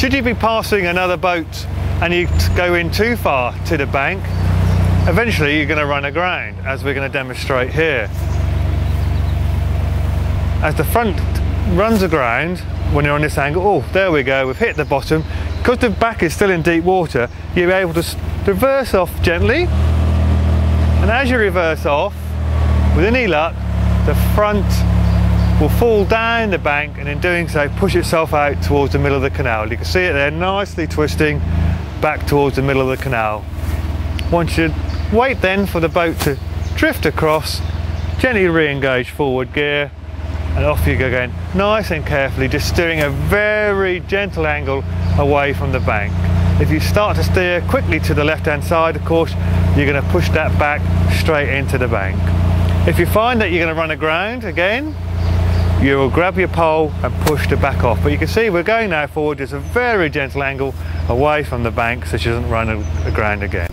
Should you be passing another boat and you go in too far to the bank, eventually you're going to run aground, as we're going to demonstrate here. As the front runs aground, when you're on this angle, oh, there we go, we've hit the bottom. Because the back is still in deep water, you're able to reverse off gently. And as you reverse off, with any luck, the front will fall down the bank and in doing so push itself out towards the middle of the canal. You can see it there nicely twisting back towards the middle of the canal. Once you wait then for the boat to drift across, gently re-engage forward gear and off you go again, nice and carefully, just steering a very gentle angle away from the bank. If you start to steer quickly to the left hand side, of course, you're going to push that back straight into the bank. If you find that you're going to run aground again, you will grab your pole and push the back off. But you can see we're going now forward just a very gentle angle away from the bank so she doesn't run aground again.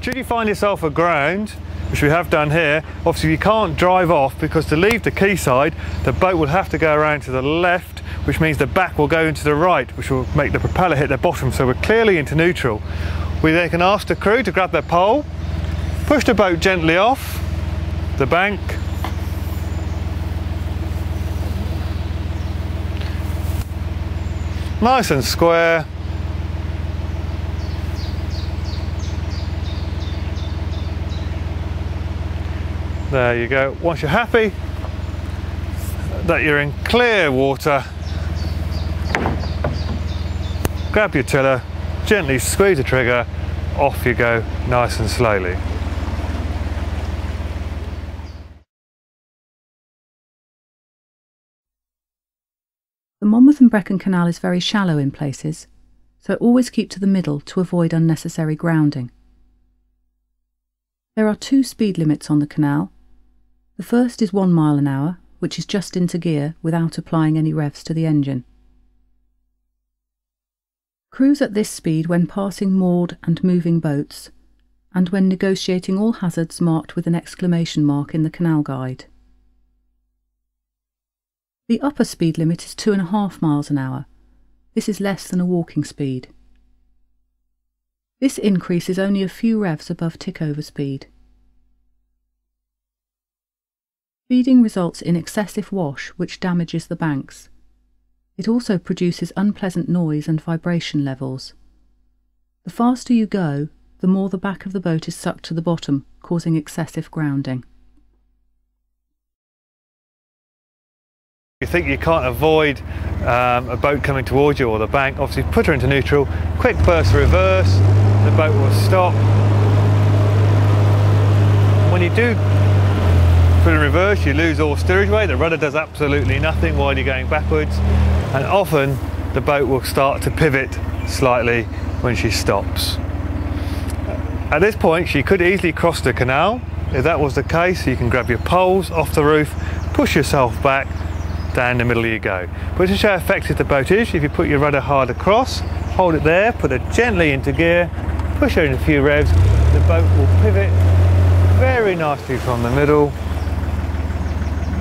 Should you find yourself aground, which we have done here, obviously you can't drive off because to leave the quayside, the boat will have to go around to the left, which means the back will go into the right, which will make the propeller hit the bottom, so we're clearly into neutral. We then can ask the crew to grab their pole, push the boat gently off the bank, nice and square, There you go. Once you're happy that you're in clear water, grab your tiller, Gently squeeze the trigger, off you go, nice and slowly. The Monmouth and Brecon Canal is very shallow in places, so always keep to the middle to avoid unnecessary grounding. There are two speed limits on the canal. The first is one mile an hour, which is just into gear without applying any revs to the engine. Cruise at this speed when passing moored and moving boats, and when negotiating all hazards marked with an exclamation mark in the canal guide. The upper speed limit is two and a half miles an hour. This is less than a walking speed. This increase is only a few revs above tick-over speed. Speeding results in excessive wash which damages the banks. It also produces unpleasant noise and vibration levels. The faster you go, the more the back of the boat is sucked to the bottom, causing excessive grounding. You think you can't avoid um, a boat coming towards you or the bank, obviously put her into neutral, quick burst reverse, the boat will stop. When you do put in reverse, you lose all steerage way, the rudder does absolutely nothing while you're going backwards and often the boat will start to pivot slightly when she stops. At this point she could easily cross the canal. If that was the case you can grab your poles off the roof, push yourself back, down the middle you go. But to show how effective the boat is, if you put your rudder hard across, hold it there, put it gently into gear, push her in a few revs, the boat will pivot very nicely from the middle,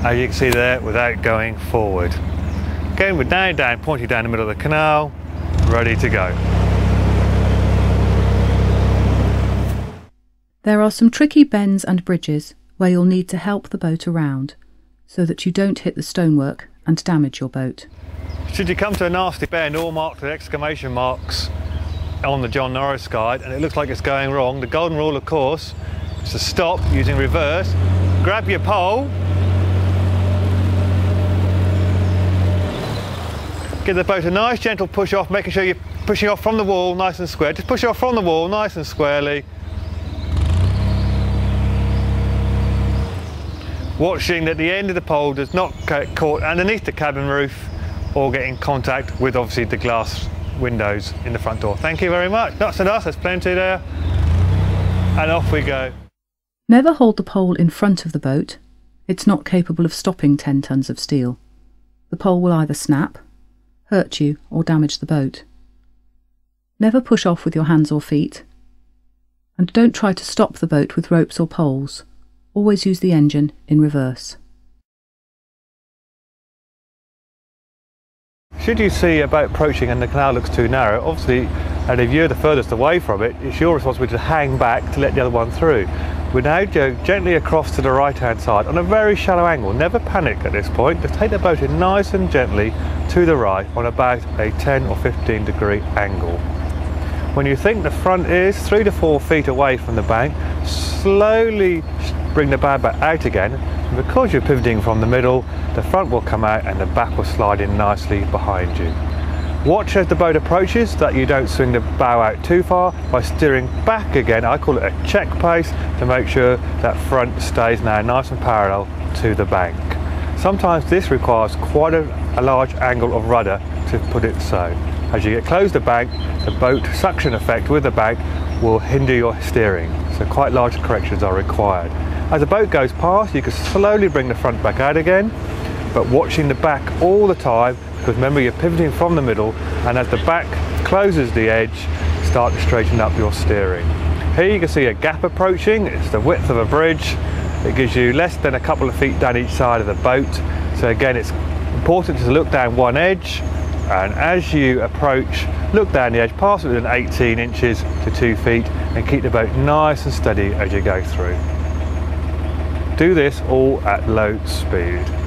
as you can see there, without going forward. Again, we're down, down, pointing down the middle of the canal, ready to go. There are some tricky bends and bridges where you'll need to help the boat around so that you don't hit the stonework and damage your boat. Should you come to a nasty bend all marked with exclamation marks on the John Norris guide and it looks like it's going wrong, the golden rule of course is to stop using reverse, grab your pole Give the boat a nice gentle push off, making sure you're pushing off from the wall nice and square. Just push off from the wall nice and squarely. Watching that the end of the pole does not get caught underneath the cabin roof or get in contact with obviously the glass windows in the front door. Thank you very much. Nuts and us, there's plenty there. And off we go. Never hold the pole in front of the boat. It's not capable of stopping 10 tons of steel. The pole will either snap hurt you, or damage the boat. Never push off with your hands or feet. And don't try to stop the boat with ropes or poles, Always use the engine in reverse. Should you see a boat approaching and the canal looks too narrow, obviously, and if you're the furthest away from it, it's your responsibility to hang back to let the other one through. We now go gently across to the right hand side on a very shallow angle. Never panic at this point, just take the boat in nice and gently to the right on about a 10 or 15 degree angle. When you think the front is three to four feet away from the bank, slowly bring the bow back out again. And because you're pivoting from the middle, the front will come out and the back will slide in nicely behind you. Watch as the boat approaches that you don't swing the bow out too far by steering back again. I call it a check pace to make sure that front stays now nice and parallel to the bank. Sometimes this requires quite a, a large angle of rudder to put it so. As you get close to the bank, the boat suction effect with the bank will hinder your steering, so quite large corrections are required. As the boat goes past, you can slowly bring the front back out again, but watching the back all the time because remember you're pivoting from the middle and as the back closes the edge start to straighten up your steering. Here you can see a gap approaching, it's the width of a bridge, it gives you less than a couple of feet down each side of the boat so again it's important to look down one edge and as you approach look down the edge pass it within 18 inches to 2 feet and keep the boat nice and steady as you go through. Do this all at low speed.